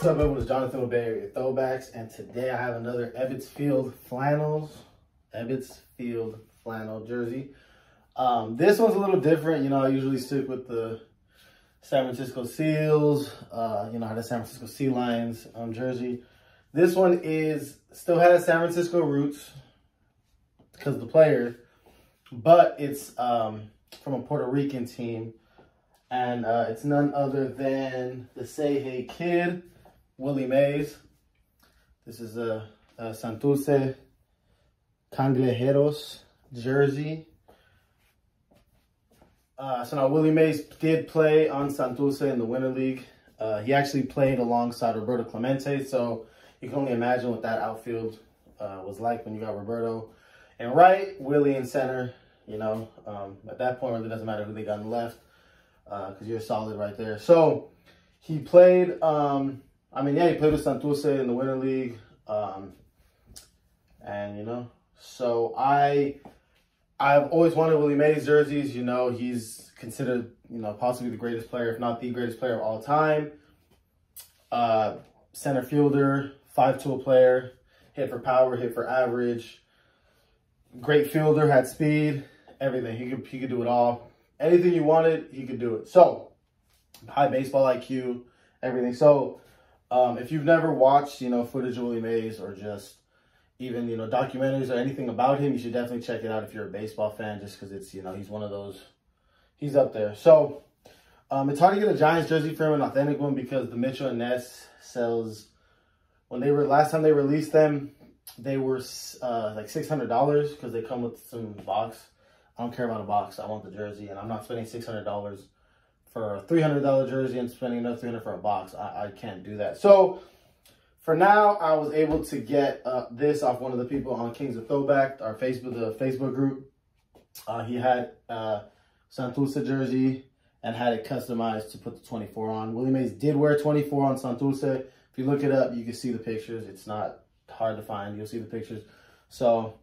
What's up, everyone? It's Jonathan with Bay Area Throwbacks, and today I have another Ebbets Field flannels, Ebbets Field flannel jersey. Um, this one's a little different. You know, I usually stick with the San Francisco Seals. Uh, you know, I had a San Francisco Sea Lions um, jersey. This one is still has San Francisco roots because the player, but it's um, from a Puerto Rican team. And uh, it's none other than the Say Hey Kid, Willie Mays. This is a, a Cangrejeros jersey. Uh, so now Willie Mays did play on Santurce in the Winter League. Uh, he actually played alongside Roberto Clemente, so you can only imagine what that outfield uh, was like when you got Roberto and right, Willie in center. You know, um, at that point, it really doesn't matter who they got in left because uh, you're solid right there. So he played, um, I mean, yeah, he played with Santurce in the Winter League. Um, and, you know, so I, I've always wanted Willie Mays jerseys. You know, he's considered, you know, possibly the greatest player, if not the greatest player of all time. Uh, center fielder, five-tool player, hit for power, hit for average. Great fielder, had speed, everything. He could, he could do it all anything you wanted, he could do it. So, high baseball IQ, everything. So, um, if you've never watched, you know, footage of Willie Mays or just even, you know, documentaries or anything about him, you should definitely check it out if you're a baseball fan, just because it's, you know, he's one of those, he's up there. So, um, it's hard to get a Giants jersey for him, an authentic one, because the Mitchell and Ness sells, when they were, last time they released them, they were uh, like $600 because they come with some box. I don't care about a box. I want the jersey, and I'm not spending six hundred dollars for a three hundred dollar jersey and spending another three hundred for a box. I, I can't do that. So for now, I was able to get uh, this off one of the people on Kings of Throwback, our Facebook, the Facebook group. Uh, he had uh, Santurce jersey and had it customized to put the 24 on. Willie Mays did wear 24 on Santurce. If you look it up, you can see the pictures. It's not hard to find. You'll see the pictures. So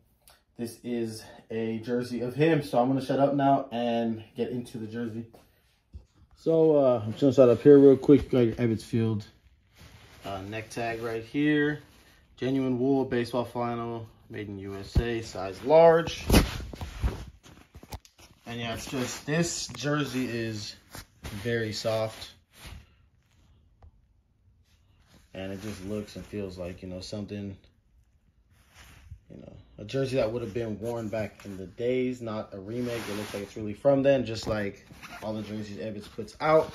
this is a jersey of him. So I'm going to shut up now and get into the jersey. So uh, I'm just to start up here real quick. Got Ebbets Field uh, neck tag right here. Genuine wool baseball flannel made in USA, size large. And yeah, it's just, this jersey is very soft. And it just looks and feels like, you know, something you know, a jersey that would have been worn back in the days, not a remake. It looks like it's really from then, just like all the jerseys Ebbets puts out.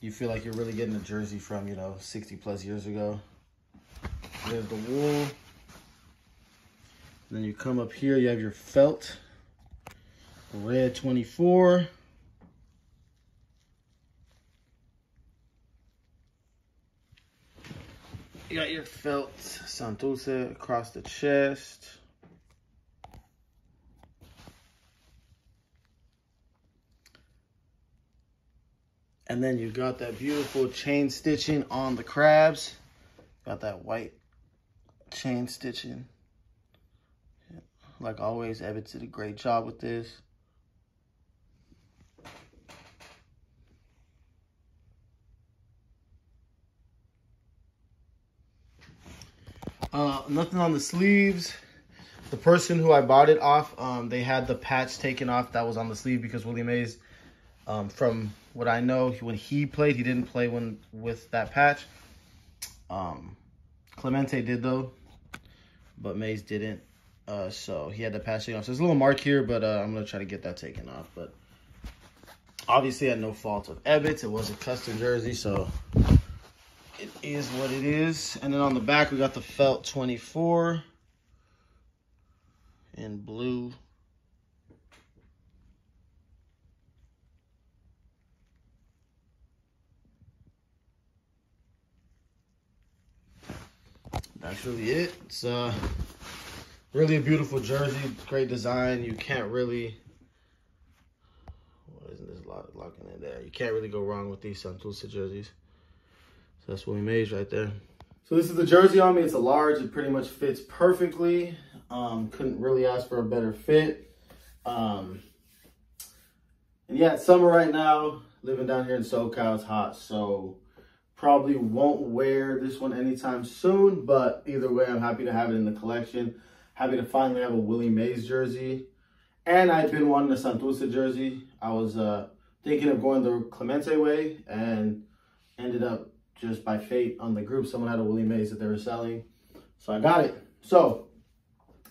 You feel like you're really getting a jersey from, you know, 60 plus years ago. There's the wool. And then you come up here, you have your felt. Red 24. You got your felt Santurce across the chest. And then you got that beautiful chain stitching on the crabs. Got that white chain stitching. Like always, Ebbets did a great job with this. Uh, nothing on the sleeves. The person who I bought it off, um, they had the patch taken off that was on the sleeve because Willie Mays, um, from what I know, when he played, he didn't play when with that patch. Um, Clemente did though, but Mays didn't. Uh, so he had the patch taken off. So there's a little mark here, but uh, I'm gonna try to get that taken off. But obviously, at no fault of Ebbets. It was a custom jersey, so it is what it is. And then on the back, we got the Felt 24 in blue. That's really it. It's uh, really a beautiful jersey. Great design. You can't really... What isn't this locking in there? You can't really go wrong with these Santurce jerseys. So that's Willie Mays right there. So this is the jersey on me. It's a large. It pretty much fits perfectly. Um, couldn't really ask for a better fit. Um, and yeah, it's summer right now. Living down here in SoCal, it's hot. So Probably won't wear this one anytime soon, but either way, I'm happy to have it in the collection. Happy to finally have a Willie Mays jersey. And I've been wanting a Santurce jersey. I was uh, thinking of going the Clemente way and ended up just by fate on the group. Someone had a Willie Mays that they were selling. So I got it. So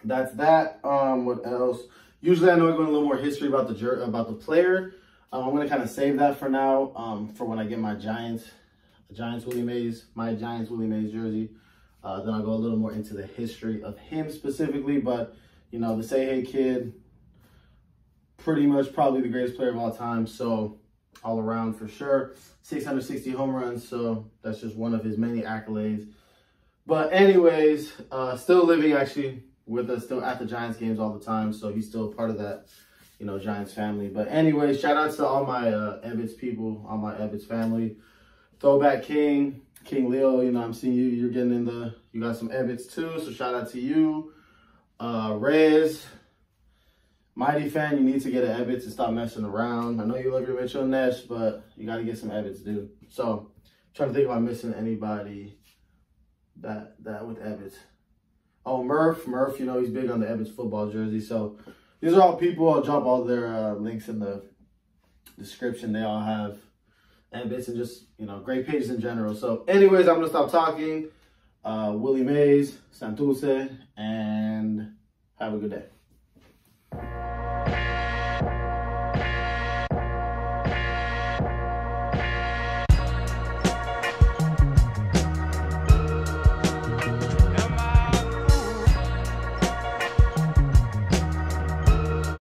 that's that. Um, what else? Usually I know I go into a little more history about the about the player. Um, I'm gonna kind of save that for now. Um, for when I get my Giants, Giants Willie Mays, my Giants Willie Mays jersey. Uh, then I'll go a little more into the history of him specifically. But you know, the Say Hey Kid, pretty much probably the greatest player of all time. So all around for sure. 660 home runs. So that's just one of his many accolades. But anyways, uh, still living actually with us, still at the Giants games all the time. So he's still part of that, you know, Giants family. But anyways, shout out to all my uh, Ebbets people, all my Ebbets family. Throwback King, King Leo, you know, I'm seeing you, you're getting in the, you got some Ebbets too. So shout out to you. Uh, Rez, Mighty fan, you need to get an Ebbets and stop messing around. I know you love your Mitchell Ness, but you got to get some Ebbets, dude. So, trying to think if I'm missing anybody that that with Ebbets. Oh, Murph. Murph, you know, he's big on the Ebbets football jersey. So these are all people. I'll drop all their uh, links in the description. They all have Ebbets and just, you know, great pages in general. So anyways, I'm going to stop talking. Uh, Willie Mays, Santurce, and have a good day.